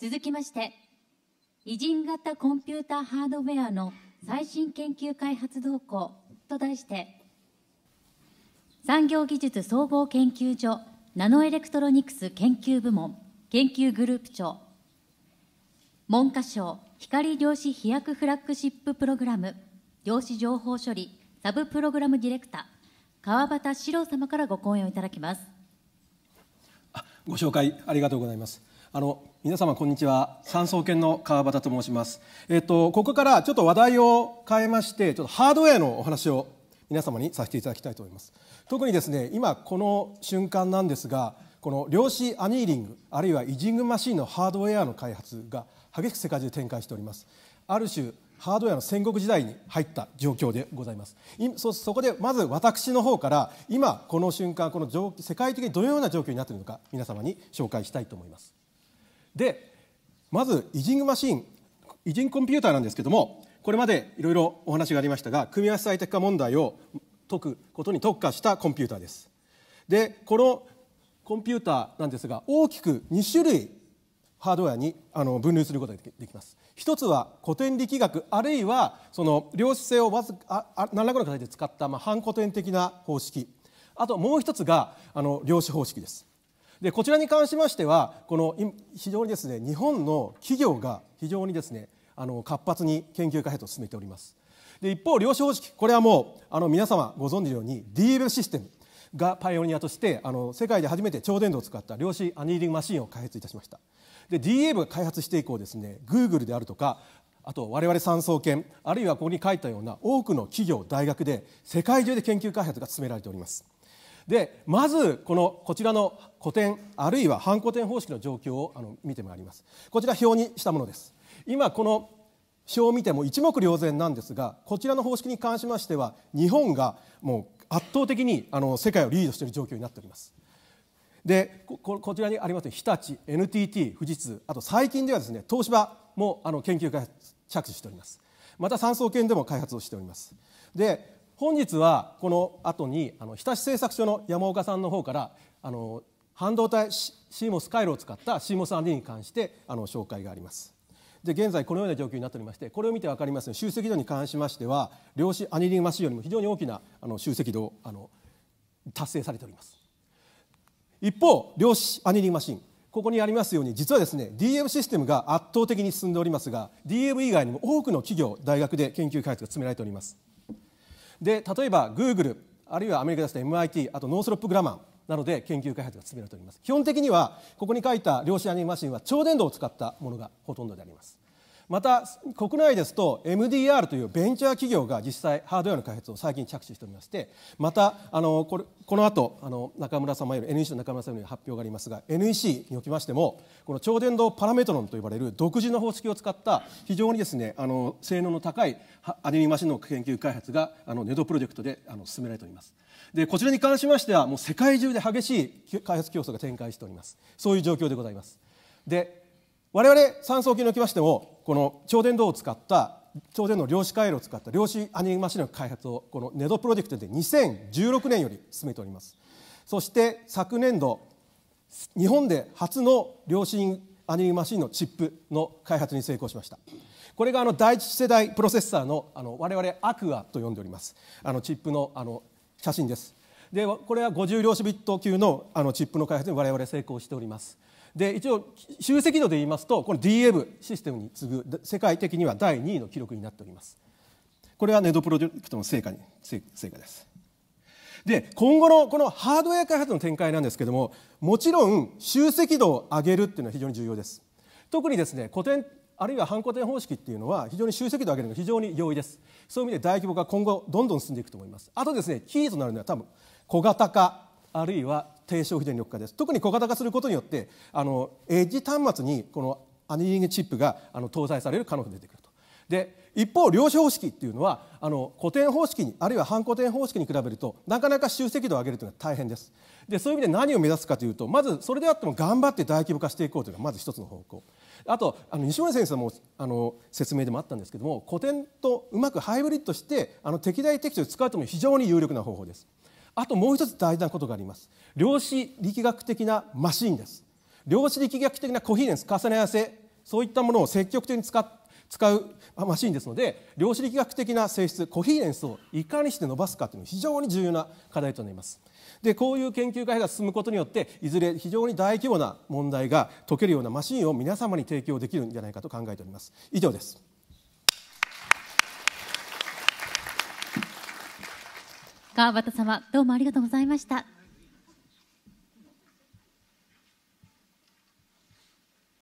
続きまして偉人型コンピューターハードウェアの最新研究開発動向と題して産業技術総合研究所ナノエレクトロニクス研究部門研究グループ長文科省光量子飛躍フラッグシッププログラム量子情報処理サブプログラムディレクター川端史郎様からご講演をいただきます。ご紹介ありがとうございます。あの皆様こんにちは。三層研の川端と申します。えっとここからちょっと話題を変えましてちょっとハードウェアのお話を皆様にさせていただきたいと思います。特にですね今この瞬間なんですがこの量子アニーリングあるいはイジングマシンのハードウェアの開発が激しく世界中で展開しております。ある種ハードウェアの戦国時代に入った状況でございます。そそこでまず私の方から今この瞬間この世界的にどのような状況になっているのか皆様に紹介したいと思います。でまずイジングマシンイジングコンピューターなんですけどもこれまでいろいろお話がありましたが組み合わせ最適化問題を解くことに特化したコンピューターです。でこのコンピューターなんですが大きく2種類ハードウェアにあの分類することができます。一つは古典力学あるいはその量子性をわずああ何らかの形で使った、まあ、反古典的な方式。あともう一つがあの量子方式です。でこちらに関しましてはこの非常にですね日本の企業が非常にですねあの活発に研究開発を進めております。で一方量子方式これはもうあの皆様ご存知のように DL システムがパイオニアとしてあの世界で初めて超電導を使った量子アニーリングマシンを開発いたしました。で DA 部が開発して以降ですね Google であるとかあと我々産総研あるいはここに書いたような多くの企業大学で世界中で研究開発が進められております。でまずこのこちらの古典あるいは反古典方式の状況をあの見てまいります。こちら表にしたものです。今この表を見ても一目瞭然なんですがこちらの方式に関しましては日本がもう圧倒的にあの世界をリードしている状況になっております。でここちらにあります日立 NTT 富士通あと最近ではですね東芝もあの研究開発着手しております。また産総研でも開発をしております。で本日はこの後にあの日立製作所の山岡さんの方からあの半導体 CMOS 回路を使った CMOS アンリに関してあの紹介があります。で現在このような状況になっておりましてこれを見て分かりますよ。うに集積度に関しましては量子アニリンマシンよりも非常に大きなあの集積度をあの達成されております。一方量子アニリンマシンここにありますように実はですね DM システムが圧倒的に進んでおりますが DM 以外にも多くの企業大学で研究開発が進められております。で例えば Google あるいはアメリカですと MIT あとノースロップグラマンなどで研究開発が進められております。基本的にはここに書いた量子アニマシンは超電導を使ったものがほとんどであります。また国内ですと MDR というベンチャー企業が実際ハードウェアの開発を最近着手しておりましてまたあのこれこの後あの中村様より NEC の中村様より発表がありますが NEC におきましてもこの超電導パラメトロンと呼ばれる独自の方式を使った非常にですねあの性能の高いアデニマシンの研究開発があのネドプロジェクトであの進められております。でこちらに関しましてはもう世界中で激しい開発競争が展開しております。そういう状況でございます。で我々三層機におきましてもこの超電導を使った超電導量子回路を使った量子アニメマシンの開発をこのネドプロジェクトで2016年より進めております。そして昨年度日本で初の量子アニメマシンのチップの開発に成功しました。これがあの第一世代プロセッサーのあの我々アクアと呼んでおります。あのチップのあの写真です。でこれは50量子ビット級のあのチップの開発に我々成功しております。で一応集積度で言いますとこの DM システムに次ぐ世界的には第2位の記録になっております。これはネドプロジェクトの成果に成果です。で今後のこのハードウェア開発の展開なんですけどももちろん集積度を上げるっていうのは非常に重要です。特にですね古典あるいは反古典方式っていうのは非常に集積度を上げるのが非常に容易です。そういう意味で大規模化今後どんどん進んでいくと思います。あとですねキーとなるのは多分小型化あるいは低消費電力化です。特に小型化することによってあのエッジ端末にこのアニリングチップがあの搭載される可能性が出てくると。で一方量子方式っていうのはあの古典方式にあるいは反古典方式に比べるとなかなか集積度を上げるというのは大変です。でそういう意味で何を目指すかというとまずそれであっても頑張って大規模化していこうというのがまず一つの方向。あとあの西村先生もあの説明でもあったんですけども古典とうまくハイブリッドしてあの適材適所で使うというのも非常に有力な方法です。あともう一つ大事なことがあります。量子力学的なマシンです。量子力学的なコヒーレンス重ね合わせそういったものを積極的に使使うマシンですので量子力学的な性質コヒーレンスをいかにして伸ばすかというのが非常に重要な課題となります。でこういう研究開発が進むことによっていずれ非常に大規模な問題が解けるようなマシンを皆様に提供できるんじゃないかと考えております。以上です。川端様どうもありがとうございました。